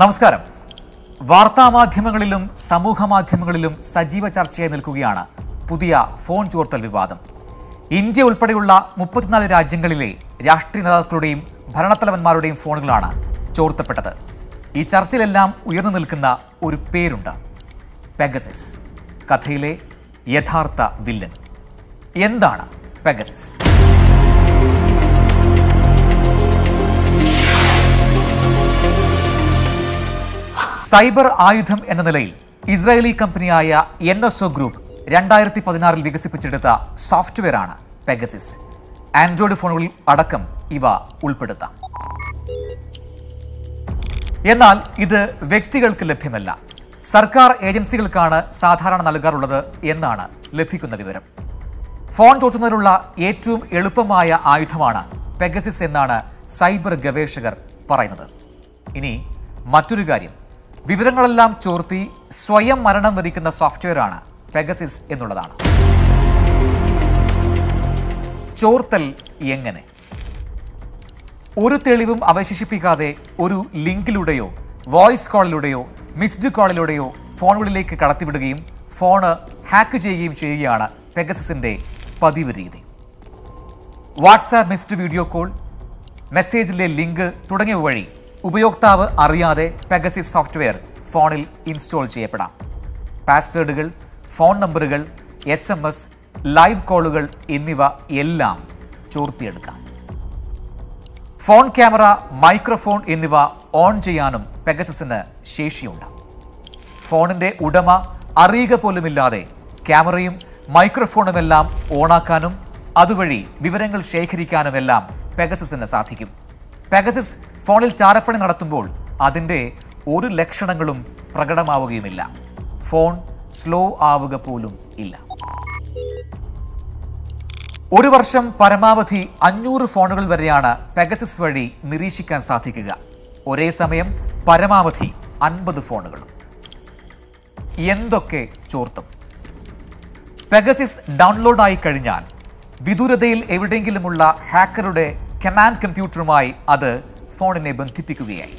നമസ്കാരം. വാർത്താമാധ്യമങ്ങളിലും സമൂഹ മാധ്യമങ്ങളിലും സജീവ ചർച്ചയായി നിൽക്കുകയാണ് പുതിയ ഫോൺ ചോർത്തൽ വിവാദം. ഇന്ത്യ ഉൾപ്പെടെയുള്ള മുപ്പത്തിനാല് രാജ്യങ്ങളിലെ രാഷ്ട്രീയ നേതാക്കളുടെയും ഭരണത്തലവന്മാരുടെയും ഫോണുകളാണ് ചോർത്തപ്പെട്ടത്. ഈ ചർച്ചയിലെല്ലാം ഉയർന്നു നിൽക്കുന്ന ഒരു പേരുണ്ട്. പെഗസിസ് കഥയിലെ യഥാർത്ഥ വില്ലൻ. എന്താണ് പെഗസിസ് സൈബർ ആയുധം എന്ന നിലയിൽ ഇസ്രായേലി കമ്പനിയായ എൻ എസ് ഒ ഗ്രൂപ്പ് രണ്ടായിരത്തി പതിനാറിൽ വികസിപ്പിച്ചെടുത്ത സോഫ്റ്റ്വെയറാണ് പെഗസിസ്. ആൻഡ്രോയിഡ് ഫോണുകളിൽ അടക്കം ഇവ ഉൾപ്പെടുത്താം. എന്നാൽ ഇത് വ്യക്തികൾക്ക് ലഭ്യമല്ല. സർക്കാർ ഏജൻസികൾക്കാണ് സാധാരണ നൽകാറുള്ളത് എന്നാണ് ലഭിക്കുന്ന വിവരം. ഫോൺ ചോർത്തുന്നതിനുള്ള ഏറ്റവും എളുപ്പമായ ആയുധമാണ് പെഗസിസ് എന്നാണ് സൈബർ ഗവേഷകർ പറയുന്നത്. ഇനി മറ്റൊരു കാര്യം. വിവരങ്ങളെല്ലാം ചോർത്തി സ്വയം മരണം വരിക്കുന്ന സോഫ്റ്റ്വെയറാണ് പെഗസിസ് എന്നുള്ളതാണ്. ചോർത്തൽ എങ്ങനെ? ഒരു തെളിവും അവശേഷിപ്പിക്കാതെ ഒരു ലിങ്കിലൂടെയോ വോയിസ് കോളിലൂടെയോ മിസ്ഡ് കോളിലൂടെയോ ഫോണുകളിലേക്ക് കടത്തിവിടുകയും ഫോണ് ഹാക്ക് ചെയ്യുകയും ചെയ്യുകയാണ് പെഗസിന്റെ പതിവ് രീതി. വാട്സാപ്പ് മിസ്ഡ് വീഡിയോ കോൾ മെസ്സേജിലെ ലിങ്ക് തുടങ്ങിയ വഴി ഉപയോക്താവ് അറിയാതെ പെഗസിസ് സോഫ്റ്റ്വെയർ ഫോണിൽ ഇൻസ്റ്റാൾ ചെയ്യപ്പെടാം. പാസ്വേഡുകൾ ഫോൺ നമ്പറുകൾ എസ് എം എസ് ലൈവ് കോളുകൾ എന്നിവ എല്ലാം ചോർത്തിയെടുക്കാം. ഫോൺ ക്യാമറ മൈക്രോഫോൺ എന്നിവ ഓൺ ചെയ്യാനും പെഗസസിന് ശേഷിയുണ്ട്. ഫോണിന്റെ ഉടമ അറിയുക പോലുമില്ലാതെ ക്യാമറയും മൈക്രോഫോണുമെല്ലാം ഓണാക്കാനും അതുവഴി വിവരങ്ങൾ ശേഖരിക്കാനുമെല്ലാം പെഗസസിന് സാധിക്കും. പെഗസസ് ഫോണിൽ ചാരപ്പണി നടത്തുമ്പോൾ അതിന്റെ ഒരു ലക്ഷണങ്ങളും പ്രകടമാവുകയുമില്ല. ഫോൺ സ്ലോ ആവുക പോലും ഇല്ല. ഒരു വർഷം പരമാവധി അഞ്ഞൂറ് ഫോണുകൾ വരെയാണ് പെഗസിസ് വഴി നിരീക്ഷിക്കാൻ സാധിക്കുക. ഒരേ സമയം പരമാവധി അൻപത് ഫോണുകൾ എന്തൊക്കെ ചോർത്തും. പെഗസിസ് ഡൗൺലോഡായി കഴിഞ്ഞാൽ വിദൂരതയിൽ എവിടെയെങ്കിലുമുള്ള ഹാക്കറുടെ കമാൻഡ് കമ്പ്യൂട്ടറുമായി അത് ഫോണിനെ ബന്ധിപ്പിക്കുകയായി.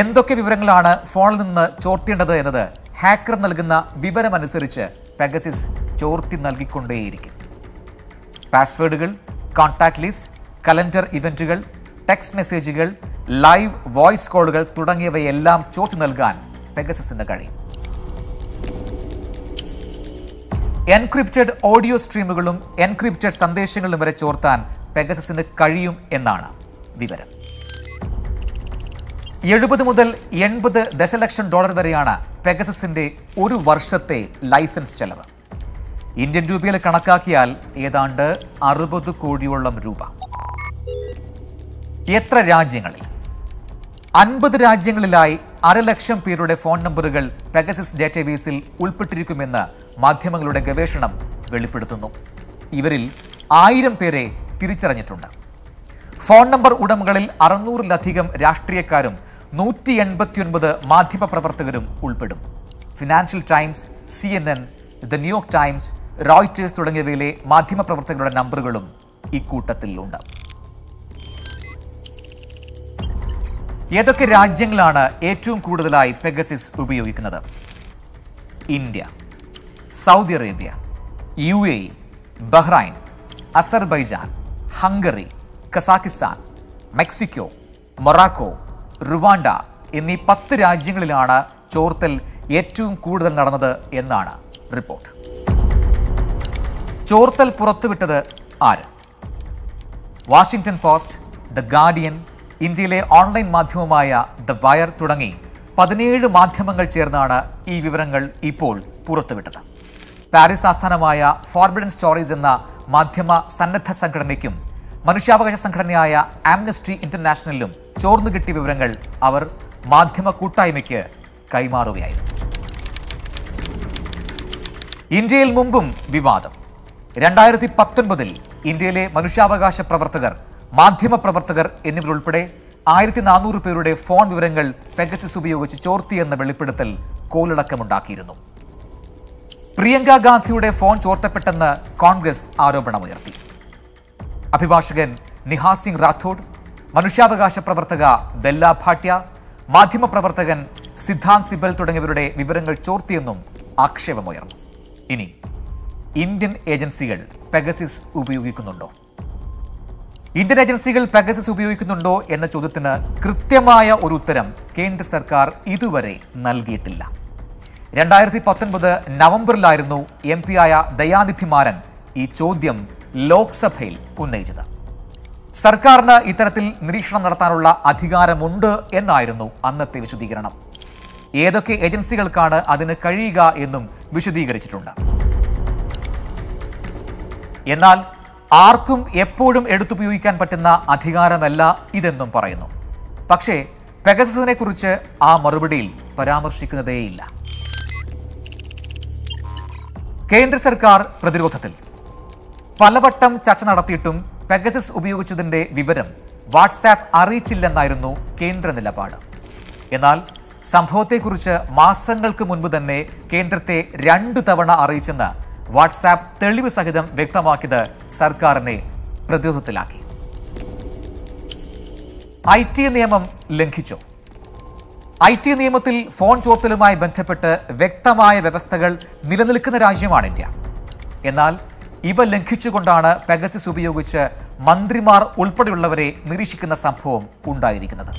എന്തൊക്കെ വിവരങ്ങളാണ് ഫോണിൽ നിന്ന് ചോർത്തേണ്ടത് എന്നത് ഹാക്കർ നൽകുന്ന വിവരമനുസരിച്ച് പെഗസിസ് ചോർത്തി നൽകിക്കൊണ്ടേയിരിക്കും. പാസ്വേഡുകൾ കോൺടാക്ട് ലിസ്റ്റ് കലണ്ടർ ഇവന്റുകൾ ടെക്സ്റ്റ് മെസ്സേജുകൾ ലൈവ് വോയിസ് കോളുകൾ തുടങ്ങിയവയെല്ലാം ചോർത്തി നൽകാൻ പെഗസിന് കഴിയും. എൻക്രിപ്റ്റഡ് ഓഡിയോ സ്ട്രീമുകളും എൻക്രിപ്റ്റഡ് സന്ദേശങ്ങളും വരെ ചോർത്താൻ പെഗസസിന് കഴിയും എന്നാണ് വിവരം. എഴുപത് മുതൽ എൺപത് ദശലക്ഷം ഡോളർ വരെയാണ് പെഗസസിന്റെ ഒരു വർഷത്തെ ലൈസൻസ് ചെലവ്. ഇന്ത്യൻ രൂപയിൽ കണക്കാക്കിയാൽ ഏതാണ്ട് അറുപത് കോടിയോളം രൂപ. എത്ര രാജ്യങ്ങളിൽ? അൻപത് രാജ്യങ്ങളിലായി അരലക്ഷം പേരുടെ ഫോൺ നമ്പറുകൾ പെഗസസ് ഡാറ്റാബേസിൽ ഉൾപ്പെട്ടിരിക്കുമെന്ന് മാധ്യമങ്ങളുടെ ഗവേഷണം വെളിപ്പെടുത്തുന്നു. ഇവരിൽ ആയിരം പേരെ തിരിച്ചറിഞ്ഞിട്ടുണ്ട്. ഫോൺ നമ്പർ ഉടമകളിൽ അറുന്നൂറിലധികം രാഷ്ട്രീയക്കാരും നൂറ്റി എൺപത്തിയൊൻപത് മാധ്യമപ്രവർത്തകരും ഉൾപ്പെടും. Financial Times C N N the New York Times Reuters തുടങ്ങിയവയിലെ മാധ്യമപ്രവർത്തകരുടെ നമ്പറുകളും ഇക്കൂട്ടത്തിലുണ്ട് ഏതൊക്കെ രാജ്യങ്ങളാണ് ഏറ്റവും കൂടുതലായി പെഗസിസ് ഉപയോഗിക്കുന്നത്? India. Saudi Arabia U A Bahrain Azerbaijan Hungary Kazakhstan Mexico Morocco Rwanda എന്നീ പത്ത് രാജ്യങ്ങളിലാണ് ചോർത്തൽ ഏറ്റവും കൂടുതൽ നടന്നത് എന്നാണ് റിപ്പോർട്ട്. ചോർത്തൽ പുറത്തുവിട്ടത് ആര്? വാഷിംഗ്ടൺ പോസ്റ്റ് ദ ഗാർഡിയൻ ഇന്ത്യയിലെ ഓൺലൈൻ മാധ്യമമായ ദ വയർ തുടങ്ങി പതിനേഴ് മാധ്യമങ്ങൾ ചേർന്നാണ് ഈ വിവരങ്ങൾ ഇപ്പോൾ പുറത്തുവിട്ടത്. പാരീസ് ആസ്ഥാനമായ ഫോർബിഡൻ സ്റ്റോറീസ് എന്ന മാധ്യമ സന്നദ്ധ സംഘടനയ്ക്കും മനുഷ്യാവകാശ സംഘടനയായ ആംനസ്റ്റി ഇന്റർനാഷണലിലും ചോർന്നു കിട്ടിയ വിവരങ്ങൾ അവർ മാധ്യമ കൂട്ടായ്മയ്ക്ക് കൈമാറുകയായിരുന്നു. ഇന്ത്യയിൽ മുമ്പും വിവാദം. രണ്ടായിരത്തി പത്തൊൻപതിൽ ഇന്ത്യയിലെ മനുഷ്യാവകാശ പ്രവർത്തകർ മാധ്യമ പ്രവർത്തകർ എന്നിവരുൾപ്പെടെ ആയിരത്തി നാനൂറ് പേരുടെ ഫോൺ വിവരങ്ങൾ പെഗസിസ് ഉപയോഗിച്ച് ചോർത്തിയെന്ന വെളിപ്പെടുത്തൽ കോളിളക്കമുണ്ടാക്കിയിരുന്നു പ്രിയങ്ക ഗാന്ധിയുടെ ഫോൺ ചോർത്തപ്പെട്ടെന്ന് കോൺഗ്രസ് ആരോപണമുയർത്തി. അഭിഭാഷകൻ നിഹാ സിംഗ് റാത്തോഡ് മനുഷ്യാവകാശ പ്രവർത്തക ബെല്ല ഭാട്യ മാധ്യമപ്രവർത്തകൻ സിദ്ധാന്ത് സിബൽ തുടങ്ങിയവരുടെ വിവരങ്ങൾ ചോർത്തിയെന്നും ആക്ഷേപമുയർന്നു. ഇനി ഇന്ത്യൻ ഏജൻസികൾ പെഗസിസ് ഉപയോഗിക്കുന്നുണ്ടോ? ഇന്ത്യൻ ഏജൻസികൾ പെഗസസ് ഉപയോഗിക്കുന്നുണ്ടോ എന്ന ചോദ്യത്തിന് കൃത്യമായ ഒരു ഉത്തരം കേന്ദ്ര സർക്കാർ ഇതുവരെ നൽകിയിട്ടില്ല. രണ്ടായിരത്തി പത്തൊൻപത് നവംബറിലായിരുന്നു എം ആയ ദയാനിധി മാരൻ ഈ ചോദ്യം ലോക്സഭയിൽ ഉന്നയിച്ചത്. സർക്കാരിന് ഇത്തരത്തിൽ നിരീക്ഷണം നടത്താനുള്ള അധികാരമുണ്ട് എന്നായിരുന്നു അന്നത്തെ വിശദീകരണം. ഏതൊക്കെ ഏജൻസികൾക്കാണ് അതിന് കഴിയുക എന്നും വിശദീകരിച്ചിട്ടുണ്ട്. എന്നാൽ ആർക്കും എപ്പോഴും എടുത്തുപയോഗിക്കാൻ പറ്റുന്ന അധികാരമല്ല ഇതെന്നും പറയുന്നു. പക്ഷേ പെഗസസിനെ കുറിച്ച് ആ മറുപടിയിൽ പരാമർശിക്കുന്നതേയില്ല. കേന്ദ്ര സർക്കാർ പ്രതിരോധത്തിൽ. പലവട്ടം ചർച്ച നടത്തിയിട്ടും പെഗസസ് ഉപയോഗിച്ചതിന്റെ വിവരം വാട്സാപ്പ് അറിയിച്ചില്ലെന്നായിരുന്നു കേന്ദ്ര നിലപാട്. എന്നാൽ സംഭവത്തെക്കുറിച്ച് മാസങ്ങൾക്ക് മുൻപ് തന്നെ കേന്ദ്രത്തെ രണ്ടു തവണ അറിയിച്ചെന്ന് വാട്സാപ്പ് തെളിവ് സഹിതം വ്യക്തമാക്കിയത് സർക്കാരിനെ പ്രതിരോധത്തിലാക്കി. ഐ ടി നിയമം ലംഘിച്ചോ. ഐ ടി നിയമത്തിൽ ഫോൺ ചോർത്തലുമായി ബന്ധപ്പെട്ട് വ്യക്തമായ വ്യവസ്ഥകൾ നിലനിൽക്കുന്ന രാജ്യമാണ് ഇന്ത്യ. എന്നാൽ ഇവ ലംഘിച്ചുകൊണ്ടാണ് പെഗസിസ് ഉപയോഗിച്ച് മന്ത്രിമാർ ഉൾപ്പെടെയുള്ളവരെ നിരീക്ഷിക്കുന്ന സംഭവം ഉണ്ടായിരിക്കുന്നത്.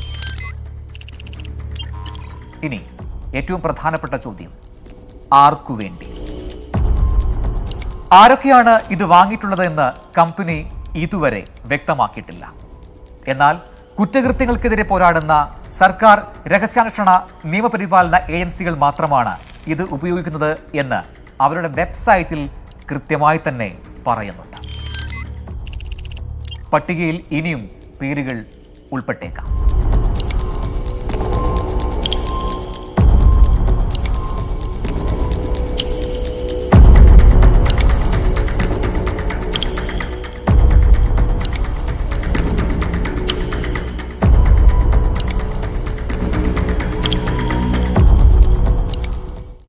ഇനി ഏറ്റവും പ്രധാനപ്പെട്ട ചോദ്യം. ആർക്കു വേണ്ടി? ആരൊക്കെയാണ് ഇത് വാങ്ങിയിട്ടുള്ളതെന്ന് കമ്പനി ഇതുവരെ വ്യക്തമാക്കിയിട്ടില്ല. എന്നാൽ കുറ്റകൃത്യങ്ങൾക്കെതിരെ പോരാടുന്ന സർക്കാർ രഹസ്യാന്വേഷണ നിയമപരിപാലന ഏജൻസികൾ മാത്രമാണ് ഇത് ഉപയോഗിക്കുന്നത് എന്ന് അവരുടെ വെബ്സൈറ്റിൽ കൃത്യമായി തന്നെ പറയുന്നുണ്ട്. പട്ടികയിൽ ഇനിയും പേരുകൾ ഉൾപ്പെട്ടേക്കാം.